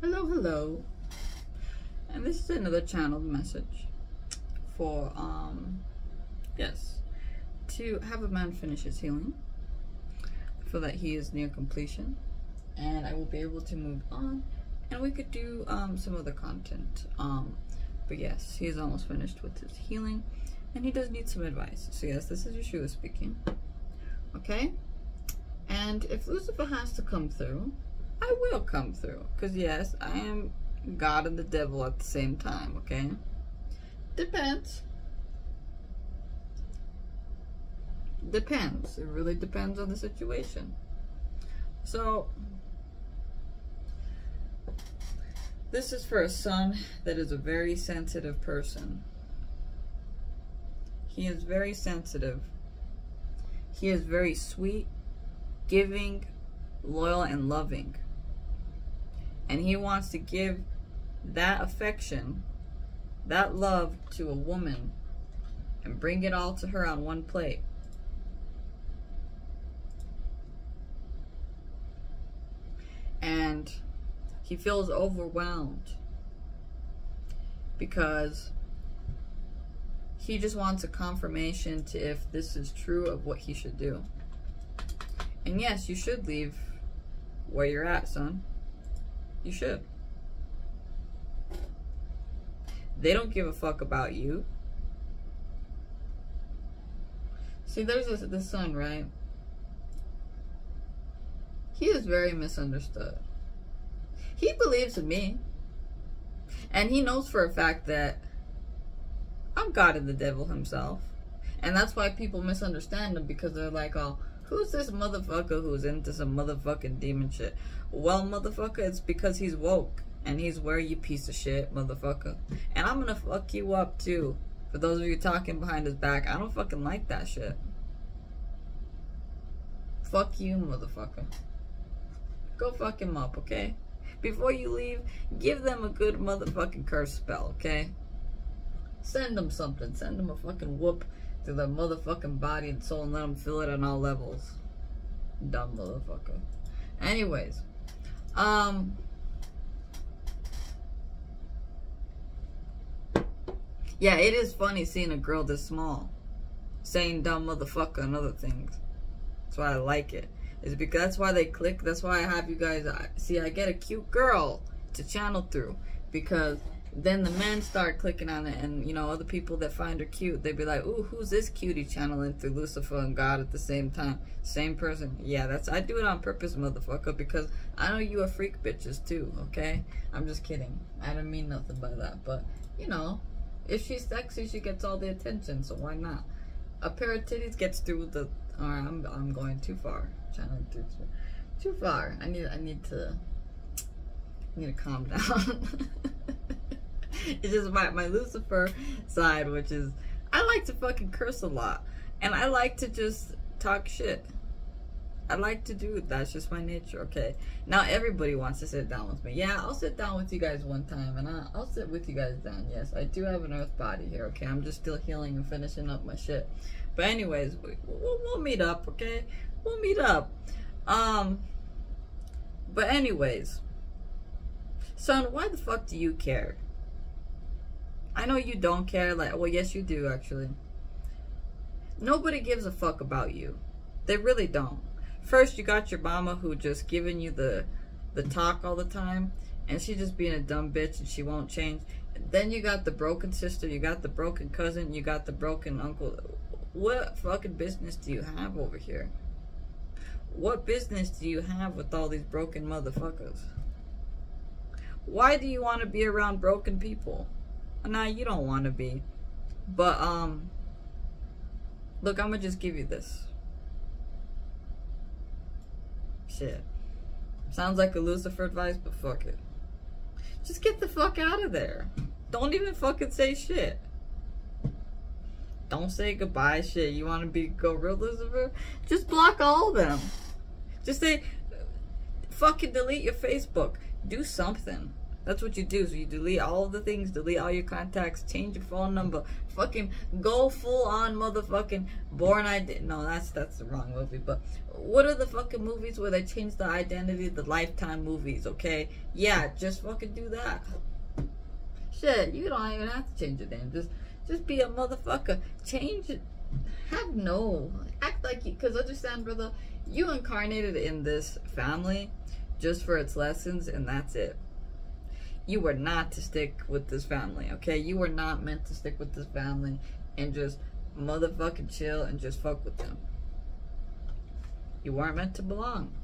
Hello, hello. And this is another channeled message for, um, yes, to have a man finish his healing. I feel that he is near completion and I will be able to move on and we could do um, some other content. Um, but yes, he is almost finished with his healing and he does need some advice. So yes, this is Yeshua speaking. Okay? And if Lucifer has to come through, I will come through. Because yes, I am God and the devil at the same time, okay? Depends. Depends. It really depends on the situation. So, this is for a son that is a very sensitive person. He is very sensitive. He is very sweet, giving, loyal, and loving. And he wants to give that affection, that love to a woman and bring it all to her on one plate. And he feels overwhelmed because he just wants a confirmation to if this is true of what he should do. And yes, you should leave where you're at, son. You should. They don't give a fuck about you. See, there's this, the son, right? He is very misunderstood. He believes in me. And he knows for a fact that I'm God and the devil himself. And that's why people misunderstand him because they're like, oh, who's this motherfucker who's into some motherfucking demon shit? Well, motherfucker, it's because he's woke. And he's where you piece of shit, motherfucker. And I'm gonna fuck you up too. For those of you talking behind his back, I don't fucking like that shit. Fuck you, motherfucker. Go fuck him up, okay? Before you leave, give them a good motherfucking curse spell, okay? Send them something. Send them a fucking whoop to the motherfucking body and soul and let them feel it on all levels. Dumb motherfucker. Anyways, um, yeah, it is funny seeing a girl this small saying dumb motherfucker and other things. That's why I like it. Is because that's why they click. That's why I have you guys see. I get a cute girl to channel through because then the men start clicking on it and you know other people that find her cute they'd be like ooh who's this cutie channeling through lucifer and god at the same time? Same person. Yeah that's i do it on purpose motherfucker because i know you are freak bitches too okay? I'm just kidding. I don't mean nothing by that but you know if she's sexy she gets all the attention so why not? A pair of titties gets through the all right i'm, I'm going too far. Channeling through too, far. I need i need to I need to calm down it's just my, my Lucifer side, which is I like to fucking curse a lot. And I like to just talk shit. I like to do it. That's just my nature, okay? Now everybody wants to sit down with me. Yeah, I'll sit down with you guys one time and I'll, I'll sit with you guys down. Yes, I do have an earth body here, okay? I'm just still healing and finishing up my shit. But anyways, we, we'll, we'll meet up, okay? We'll meet up. Um, but anyways, son, why the fuck do you care? I know you don't care. Like, well, yes, you do actually. Nobody gives a fuck about you. They really don't. First, you got your mama who just giving you the the talk all the time, and she just being a dumb bitch and she won't change. Then you got the broken sister, you got the broken cousin, you got the broken uncle. What fucking business do you have over here? What business do you have with all these broken motherfuckers? Why do you want to be around broken people? Nah, you don't want to be. But, um, look, I'm to just give you this. Shit. Sounds like a Lucifer advice, but fuck it. Just get the fuck out of there. Don't even fucking say shit. Don't say goodbye shit. You want to be go real Lucifer? Just block all of them. Just say, fucking delete your Facebook. Do something. That's what you do. So you delete all the things, delete all your contacts, change your phone number, fucking go full on motherfucking Bourne Identity. No, that's that's the wrong movie. But what are the fucking movies where they change the identity? The Lifetime movies, okay? Yeah, just fucking do that. Shit, you don't even have to change your name. Just just be a motherfucker. Change it. Have no act like you. Cause understand, brother, you incarnated in this family just for its lessons, and that's it you were not to stick with this family, okay? You were not meant to stick with this family and just motherfucking chill and just fuck with them. You weren't meant to belong.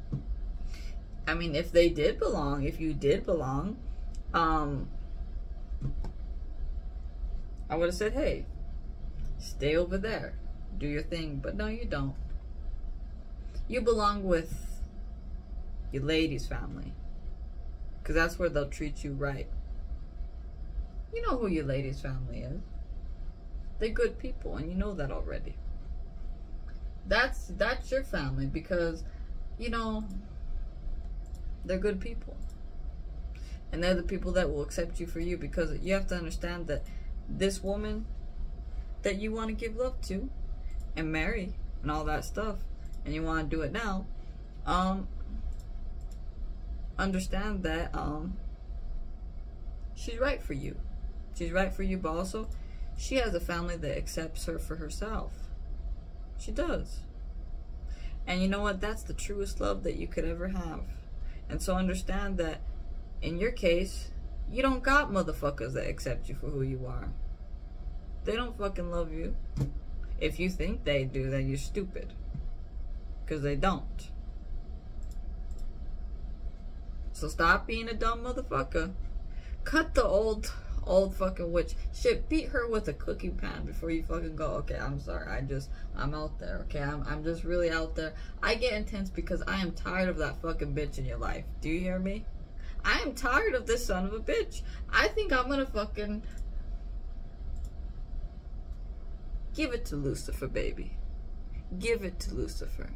I mean, if they did belong, if you did belong, um, I would have said, hey, stay over there, do your thing. But no, you don't. You belong with your lady's family. Because that's where they'll treat you right. You know who your lady's family is. They're good people, and you know that already. That's that's your family because, you know, they're good people. And they're the people that will accept you for you because you have to understand that this woman that you want to give love to and marry and all that stuff and you want to do it now um understand that um she's right for you. She's right for you, but also she has a family that accepts her for herself. She does. And you know what? That's the truest love that you could ever have. And so understand that in your case, you don't got motherfuckers that accept you for who you are. They don't fucking love you. If you think they do, then you're stupid. Because they don't. So stop being a dumb motherfucker. Cut the old, old fucking witch. Shit, beat her with a cooking pan before you fucking go. Okay, I'm sorry. I just, I'm out there. Okay, I'm, I'm just really out there. I get intense because I am tired of that fucking bitch in your life. Do you hear me? I am tired of this son of a bitch. I think I'm gonna fucking give it to Lucifer, baby. Give it to Lucifer.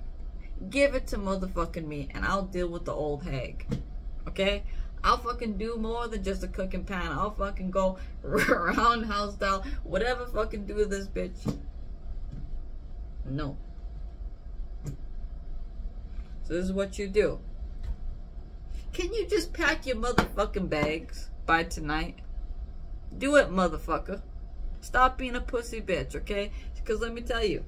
Give it to motherfucking me, and I'll deal with the old hag. Okay? I'll fucking do more than just a cooking pan. I'll fucking go roundhouse style, whatever fucking do with this bitch. No. So this is what you do. Can you just pack your motherfucking bags by tonight? Do it, motherfucker. Stop being a pussy bitch, okay? Because let me tell you.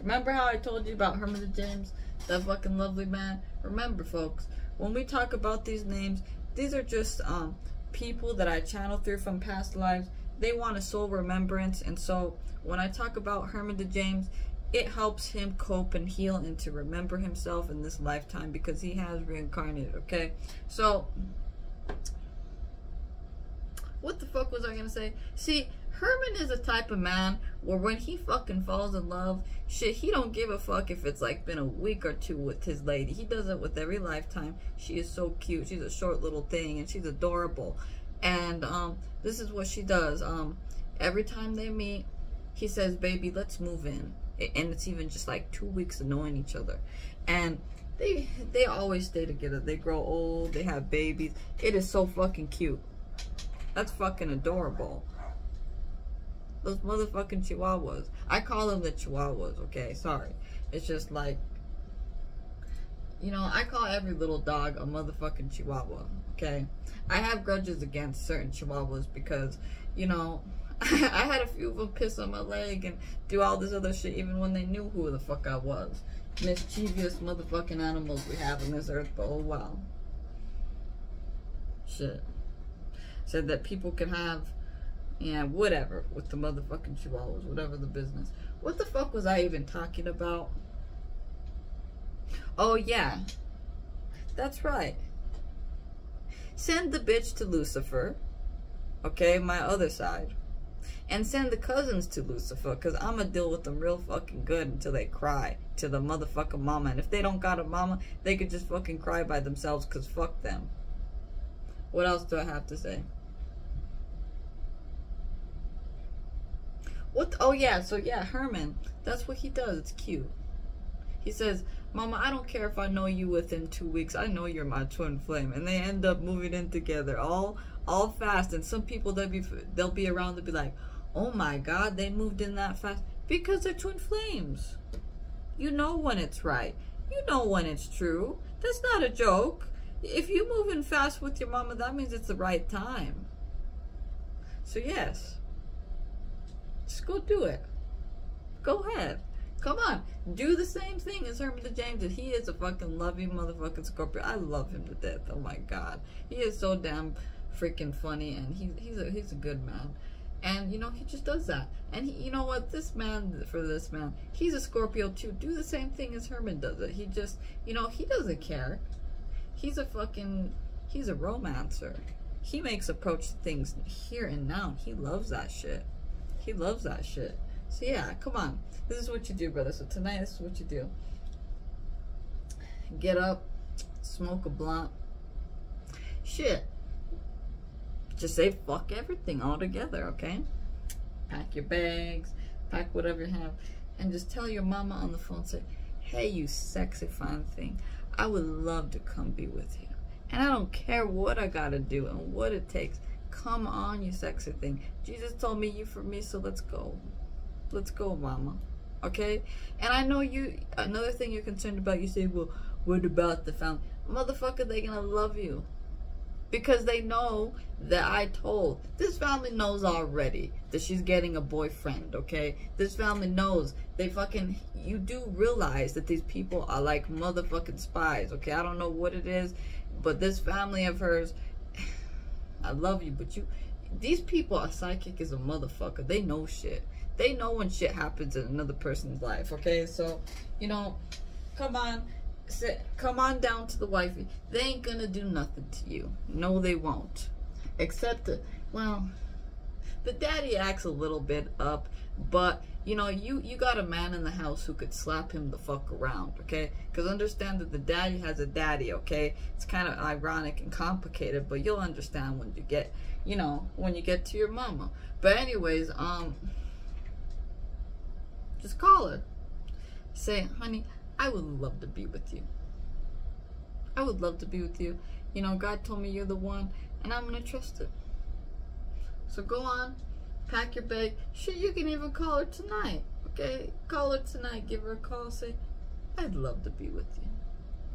Remember how I told you about Herman James? That fucking lovely man? Remember, folks when we talk about these names, these are just um, people that I channel through from past lives. They want a soul remembrance. And so when I talk about Herman de James, it helps him cope and heal and to remember himself in this lifetime because he has reincarnated, okay? So, what the fuck was I gonna say? See, Herman is a type of man where when he fucking falls in love, shit, he don't give a fuck if it's like been a week or two with his lady. He does it with every lifetime. She is so cute. She's a short little thing and she's adorable. And um, this is what she does. Um, every time they meet, he says, "Baby, let's move in." And it's even just like two weeks of knowing each other, and they they always stay together. They grow old. They have babies. It is so fucking cute. That's fucking adorable. Those motherfucking chihuahuas. I call them the chihuahuas, okay? Sorry. It's just like, you know, I call every little dog a motherfucking chihuahua, okay? I have grudges against certain chihuahuas because, you know, I had a few of them piss on my leg and do all this other shit even when they knew who the fuck I was. Mischievous motherfucking animals we have on this earth, but oh wow. Shit. Said that people can have yeah, whatever with the motherfucking chihuahuas, whatever the business. What the fuck was I even talking about? Oh, yeah. That's right. Send the bitch to Lucifer. Okay, my other side. And send the cousins to Lucifer, because I'm going to deal with them real fucking good until they cry to the motherfucking mama. And if they don't got a mama, they could just fucking cry by themselves, because fuck them. What else do I have to say? What? Oh yeah. So yeah, Herman. That's what he does. It's cute. He says, Mama, I don't care if I know you within two weeks. I know you're my twin flame. And they end up moving in together all all fast. And some people they'll be they'll be around to be like, oh my god, they moved in that fast. Because they're twin flames. You know when it's right. You know when it's true. That's not a joke. If you move in fast with your mama, that means it's the right time. So yes. Just go do it. Go ahead. Come on, do the same thing as Herman the James. He is a fucking loving motherfucking Scorpio. I love him to death. Oh my god, he is so damn freaking funny, and he, he's a he's a good man. And you know he just does that. And he, you know what? This man for this man, he's a Scorpio too. Do the same thing as Herman does it. He just you know he doesn't care. He's a fucking he's a romancer. He makes approach to things here and now. He loves that shit. He loves that shit. So yeah, come on. This is what you do, brother. So tonight, this is what you do. Get up, smoke a blunt. Shit. Just say fuck everything all together, okay? Pack your bags, pack whatever you have, and just tell your mama on the phone, say, hey, you sexy fine thing, I would love to come be with you. And I don't care what I gotta do and what it takes. Come on, you sexy thing. Jesus told me you for me, so let's go. Let's go, mama. Okay? And I know you, another thing you're concerned about, you say, well, what about the family? Motherfucker, they gonna love you. Because they know that I told. This family knows already that she's getting a boyfriend, okay? This family knows. They fucking, you do realize that these people are like motherfucking spies, okay? I don't know what it is, but this family of hers, I love you, but you, these people are psychic as a motherfucker. They know shit they know when shit happens in another person's life, okay? So, you know, come on, come on down to the wifey. They ain't gonna do nothing to you. No, they won't. Except, the, well, the daddy acts a little bit up, but you know, you you got a man in the house who could slap him the fuck around, okay? Because understand that the daddy has a daddy, okay? It's kind of ironic and complicated, but you'll understand when you get, you know, when you get to your mama. But anyways, um. Just call her. Say, honey, I would love to be with you. I would love to be with you. You know, God told me you're the one, and I'm going to trust it. So go on, pack your bag. Shit, you can even call her tonight. Okay? Call her tonight. Give her a call. Say, I'd love to be with you.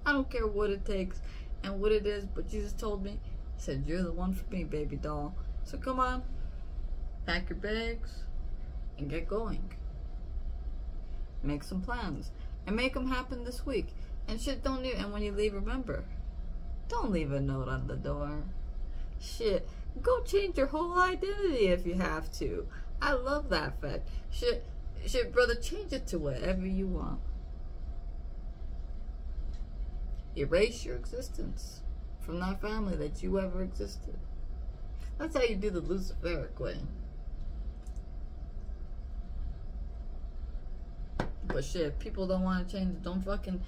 I don't care what it takes and what it is, but Jesus told me, He said, You're the one for me, baby doll. So come on, pack your bags, and get going. Make some plans. And make them happen this week. And shit, don't leave. And when you leave, remember, don't leave a note on the door. Shit, go change your whole identity if you have to. I love that fact. Shit, shit, brother, change it to whatever you want. Erase your existence from that family that you ever existed. That's how you do the Luciferic way. But shit, people don't want to change, don't fucking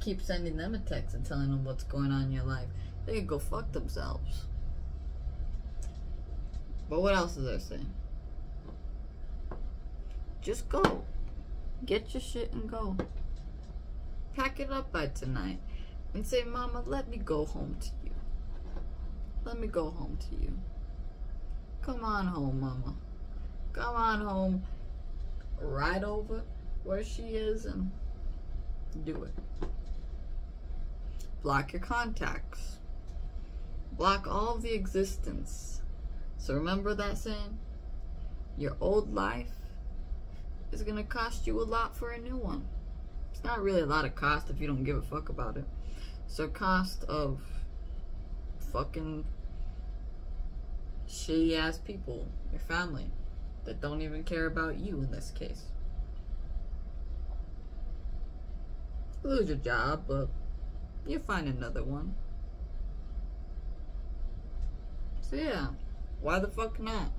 keep sending them a text and telling them what's going on in your life. They can go fuck themselves. But what else is there saying? Just go. Get your shit and go. Pack it up by tonight. And say, Mama, let me go home to you. Let me go home to you. Come on home, Mama. Come on home. Right over where she is and do it. Block your contacts. Block all of the existence. So remember that saying? Your old life is going to cost you a lot for a new one. It's not really a lot of cost if you don't give a fuck about it. So cost of fucking shitty ass people, your family, that don't even care about you in this case. Lose your job, but you'll find another one. So yeah, why the fuck not?